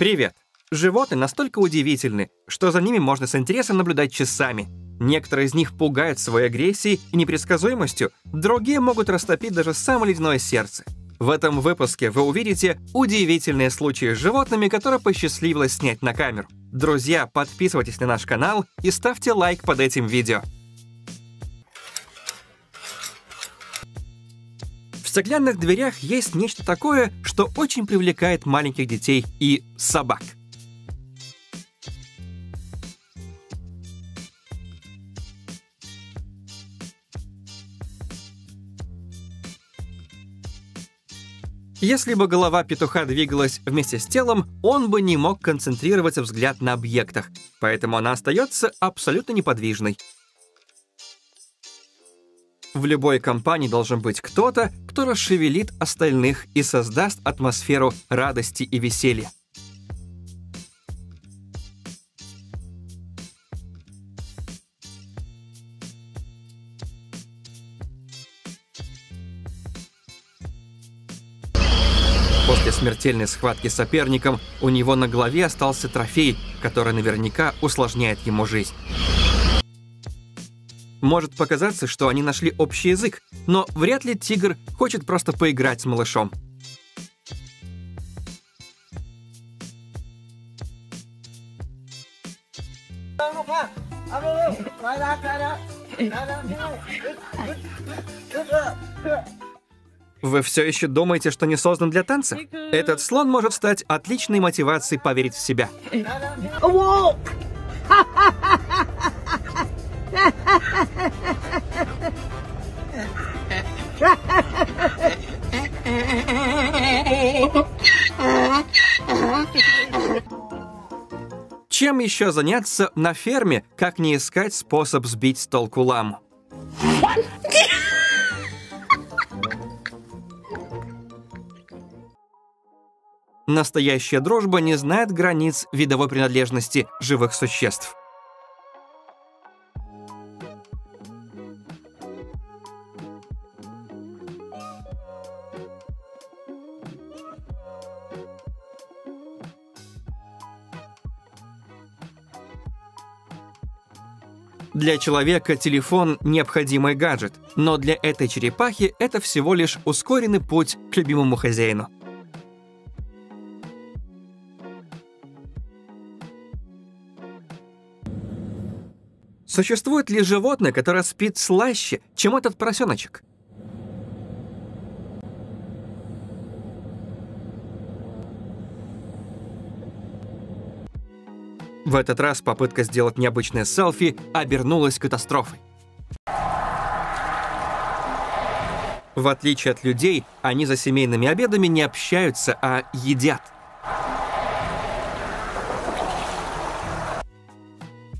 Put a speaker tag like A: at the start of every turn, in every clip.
A: Привет! Животные настолько удивительны, что за ними можно с интересом наблюдать часами. Некоторые из них пугают своей агрессией и непредсказуемостью, другие могут растопить даже самое ледяное сердце. В этом выпуске вы увидите удивительные случаи с животными, которые посчастливилось снять на камеру. Друзья, подписывайтесь на наш канал и ставьте лайк под этим видео. Стеклянных дверях есть нечто такое, что очень привлекает маленьких детей и собак. Если бы голова петуха двигалась вместе с телом, он бы не мог концентрировать взгляд на объектах, поэтому она остается абсолютно неподвижной. В любой компании должен быть кто-то, кто расшевелит остальных и создаст атмосферу радости и веселья. После смертельной схватки с соперником у него на голове остался трофей, который наверняка усложняет ему жизнь. Может показаться, что они нашли общий язык, но вряд ли тигр хочет просто поиграть с малышом. Вы все еще думаете, что не создан для танца? Этот слон может стать отличной мотивацией поверить в себя. Еще заняться на ферме, как не искать способ сбить с толку ламу? Настоящая дружба не знает границ видовой принадлежности живых существ. Для человека телефон — необходимый гаджет, но для этой черепахи это всего лишь ускоренный путь к любимому хозяину. Существует ли животное, которое спит слаще, чем этот поросеночек? В этот раз попытка сделать необычное селфи обернулась катастрофой. В отличие от людей, они за семейными обедами не общаются, а едят.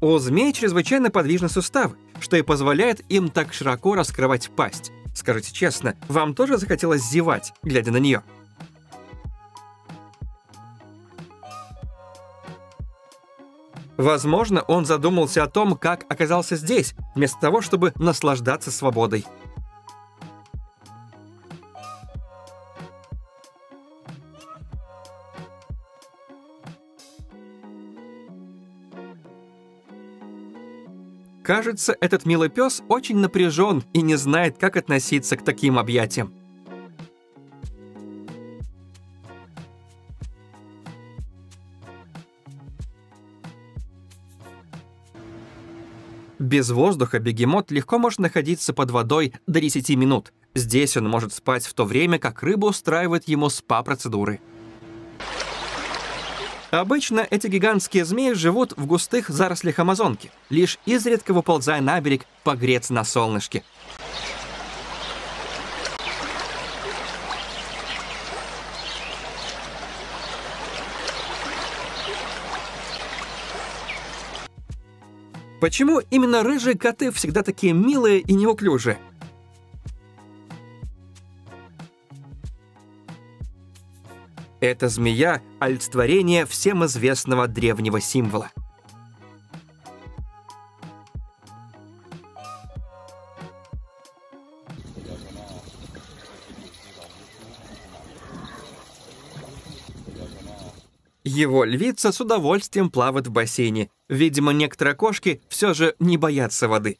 A: У змей чрезвычайно подвижны суставы, что и позволяет им так широко раскрывать пасть. Скажите честно, вам тоже захотелось зевать, глядя на нее? Возможно, он задумался о том, как оказался здесь, вместо того, чтобы наслаждаться свободой. Кажется, этот милый пес очень напряжен и не знает, как относиться к таким объятиям. Без воздуха бегемот легко может находиться под водой до 10 минут. Здесь он может спать в то время, как рыба устраивает ему спа-процедуры. Обычно эти гигантские змеи живут в густых зарослях Амазонки, лишь изредка выползая на берег погреться на солнышке. Почему именно рыжие коты всегда такие милые и неуклюжие? Эта змея — олицетворение всем известного древнего символа. Его львица с удовольствием плавает в бассейне. Видимо, некоторые кошки все же не боятся воды.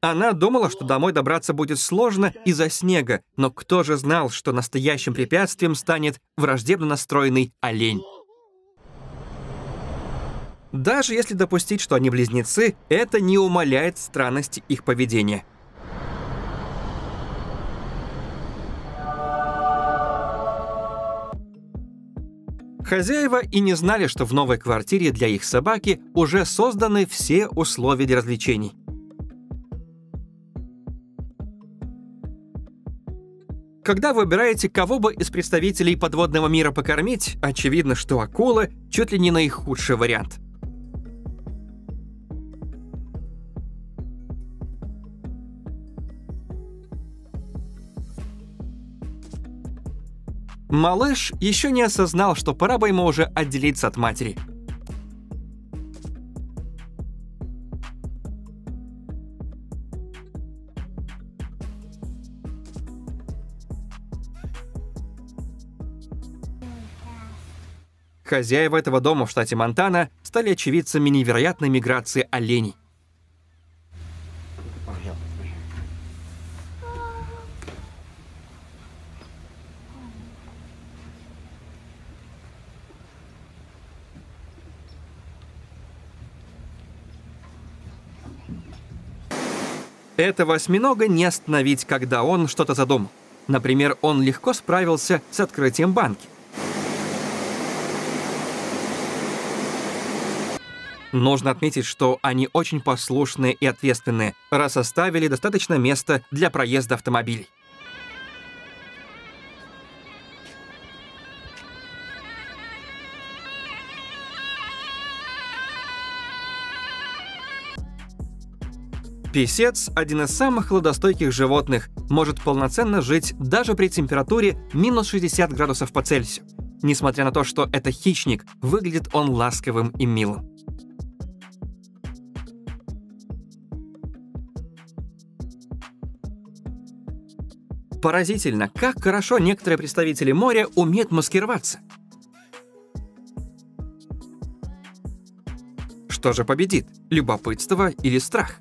A: Она думала, что домой добраться будет сложно из-за снега, но кто же знал, что настоящим препятствием станет враждебно настроенный олень? Даже если допустить, что они близнецы, это не умаляет странности их поведения. Хозяева и не знали, что в новой квартире для их собаки уже созданы все условия для развлечений. Когда выбираете, кого бы из представителей подводного мира покормить, очевидно, что акула чуть ли не наихудший вариант. Малыш еще не осознал, что пора бы ему уже отделиться от матери. Хозяева этого дома в штате Монтана стали очевидцами невероятной миграции оленей. Этого осьминога не остановить, когда он что-то задумал. Например, он легко справился с открытием банки. Нужно отметить, что они очень послушные и ответственные, раз оставили достаточно места для проезда автомобилей. Песец, один из самых холодостойких животных, может полноценно жить даже при температуре минус 60 градусов по Цельсию. Несмотря на то, что это хищник, выглядит он ласковым и милым. Поразительно, как хорошо некоторые представители моря умеют маскироваться. Что же победит, любопытство или страх?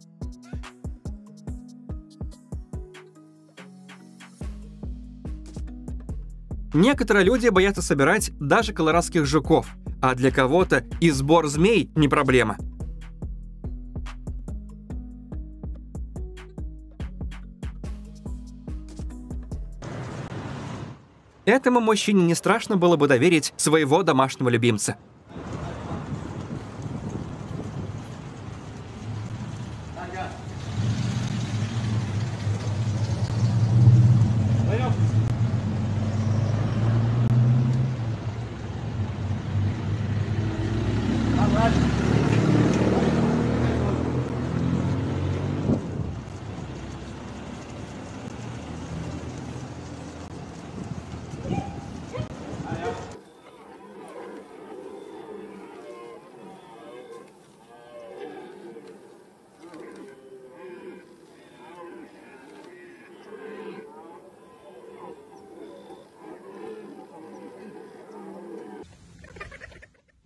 A: Некоторые люди боятся собирать даже колорадских жуков, а для кого-то и сбор змей не проблема. Этому мужчине не страшно было бы доверить своего домашнего любимца –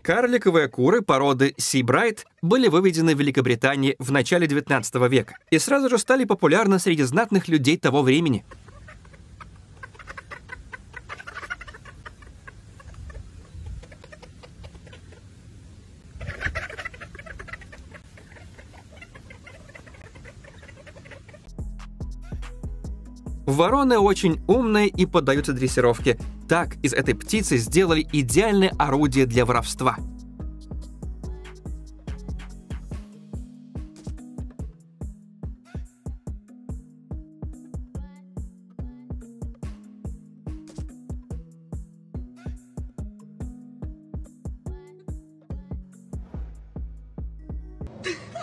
A: Карликовые куры породы Сибрайт были выведены в Великобритании в начале 19 века и сразу же стали популярны среди знатных людей того времени. Вороны очень умные и поддаются дрессировке. Так из этой птицы сделали идеальное орудие для воровства.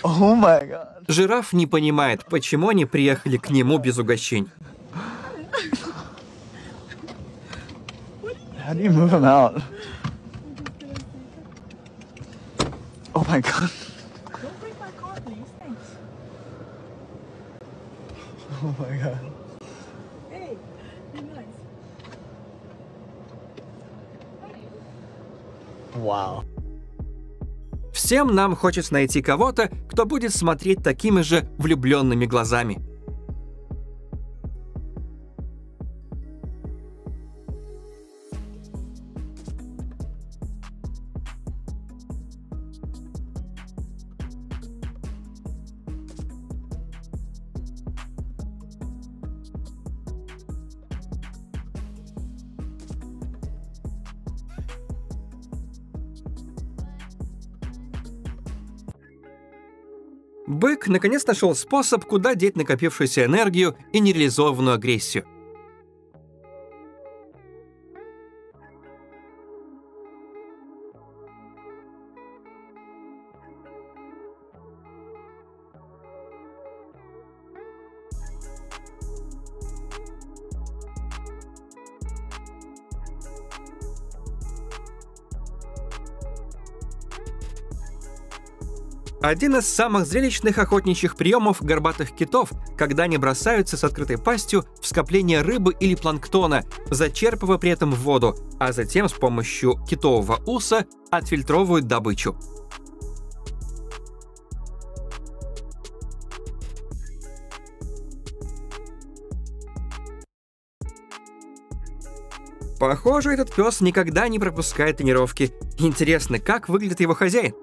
B: Oh
A: Жираф не понимает, почему они приехали к нему без угощений.
B: How do you move him out? Oh my god.
C: Don't break my car, please. Thanks.
B: Oh my god.
C: Hey, be nice.
B: Wow.
A: Всем нам хочется найти кого-то, кто будет смотреть такими же влюбленными глазами. Наконец нашел способ, куда деть накопившуюся энергию и нереализованную агрессию. Один из самых зрелищных охотничьих приемов горбатых китов, когда они бросаются с открытой пастью в скопление рыбы или планктона, зачерпывая при этом воду, а затем с помощью китового уса отфильтровывают добычу. Похоже, этот пес никогда не пропускает тренировки. Интересно, как выглядит его хозяин?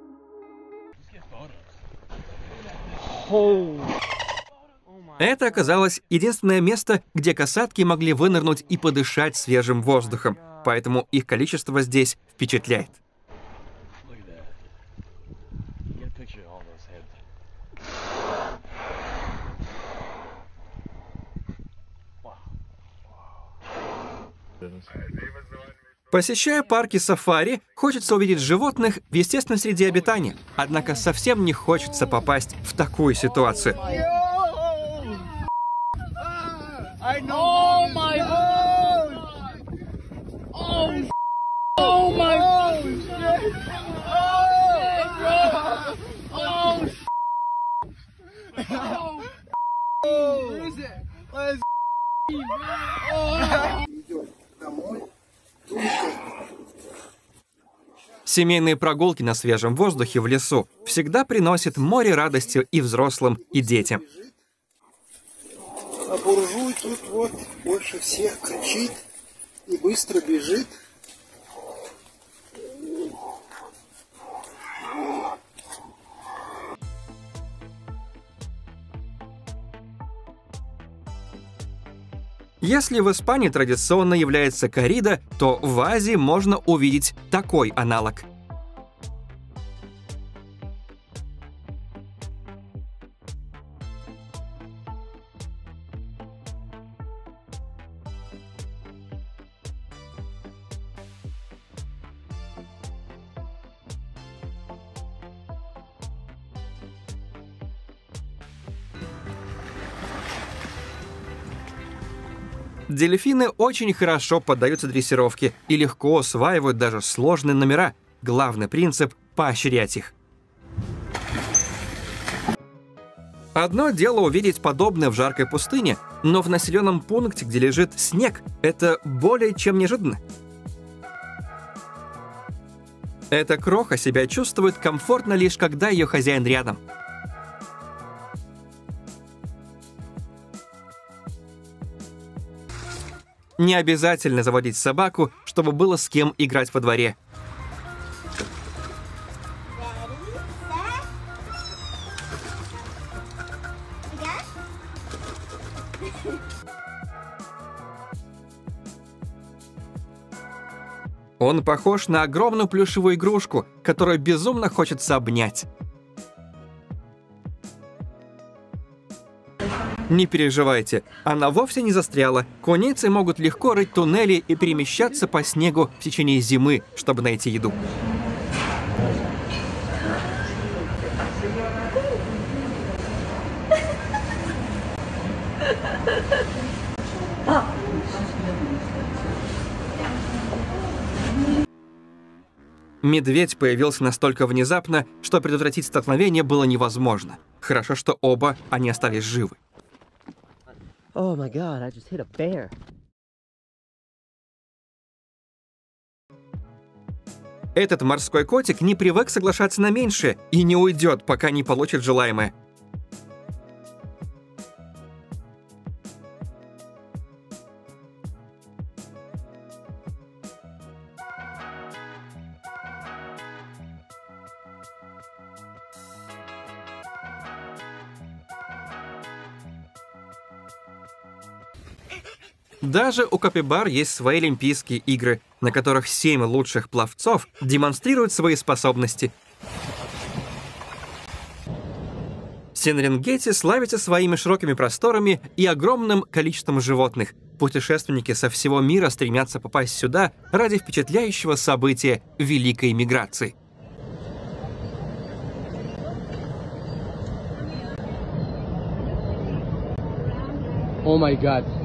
A: Это оказалось единственное место, где касатки могли вынырнуть и подышать свежим воздухом, поэтому их количество здесь впечатляет.
D: Look
A: Посещая парки сафари, хочется увидеть животных в естественной среде обитания, однако совсем не хочется попасть в такую ситуацию.
B: I
A: Семейные прогулки на свежем воздухе в лесу всегда приносят море радости и взрослым, и детям.
E: А буржуй тут вот больше всех кричит и быстро бежит.
A: Если в Испании традиционно является корида, то в Азии можно увидеть такой аналог. Дельфины очень хорошо поддаются дрессировке и легко осваивают даже сложные номера. Главный принцип – поощрять их. Одно дело увидеть подобное в жаркой пустыне, но в населенном пункте, где лежит снег, это более чем неожиданно. Эта кроха себя чувствует комфортно лишь когда ее хозяин рядом. Не обязательно заводить собаку, чтобы было с кем играть во дворе. Он похож на огромную плюшевую игрушку, которую безумно хочется обнять. Не переживайте, она вовсе не застряла. Куницы могут легко рыть туннели и перемещаться по снегу в течение зимы, чтобы найти еду. Медведь появился настолько внезапно, что предотвратить столкновение было невозможно. Хорошо, что оба они остались живы.
F: Oh my god, I just hit a bear.
A: Этот морской котик не привык соглашаться на меньшее и не уйдет, пока не получит желаемое. Даже у капибар есть свои Олимпийские игры, на которых семь лучших пловцов демонстрируют свои способности. Сенренгети славится своими широкими просторами и огромным количеством животных. Путешественники со всего мира стремятся попасть сюда ради впечатляющего события Великой миграции.
B: Oh my god.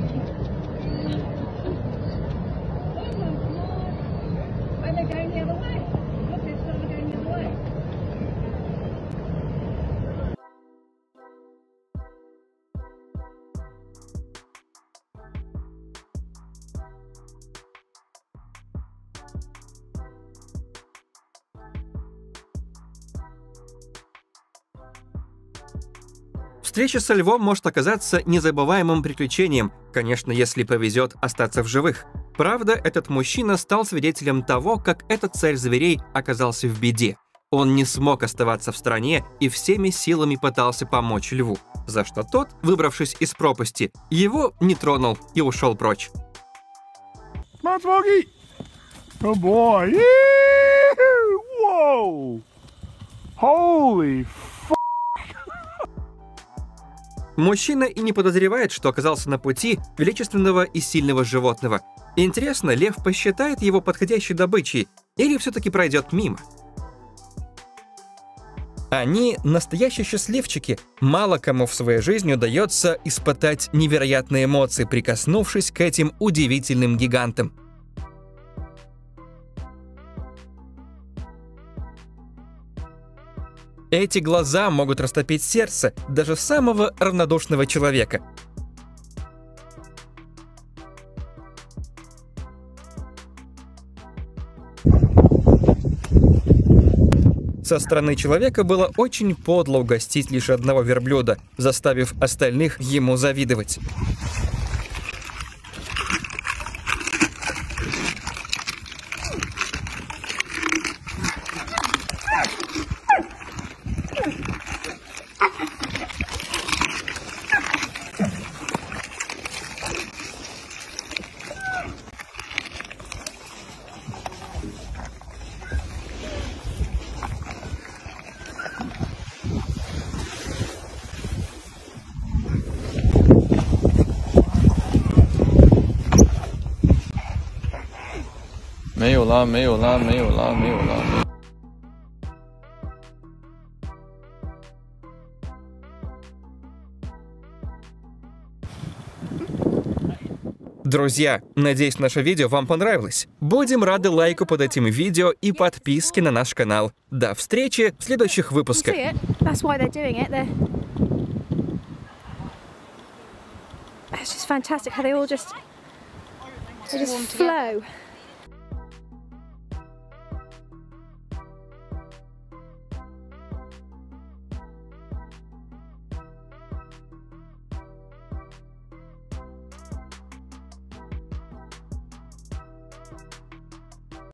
A: Встреча со львом может оказаться незабываемым приключением, конечно, если повезет остаться в живых. Правда, этот мужчина стал свидетелем того, как этот царь зверей оказался в беде. Он не смог оставаться в стране и всеми силами пытался помочь льву, за что тот, выбравшись из пропасти, его не тронул и ушел прочь.
B: Holy
A: Мужчина и не подозревает, что оказался на пути величественного и сильного животного. Интересно, лев посчитает его подходящей добычей или все-таки пройдет мимо? Они настоящие счастливчики. Мало кому в своей жизни удается испытать невероятные эмоции, прикоснувшись к этим удивительным гигантам. Эти глаза могут растопить сердце даже самого равнодушного человека. Со стороны человека было очень подло угостить лишь одного верблюда, заставив остальных ему завидовать.
D: “啦，没有啦，没有啦，没有啦。没有
A: Друзья, надеюсь, наше видео вам понравилось. Будем рады лайку под этим видео и подписке на наш канал. До встречи в следующих выпусках.
G: See it? That's why they're doing it. They're. It's just fantastic how they all just they just flow.